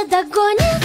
не догонят,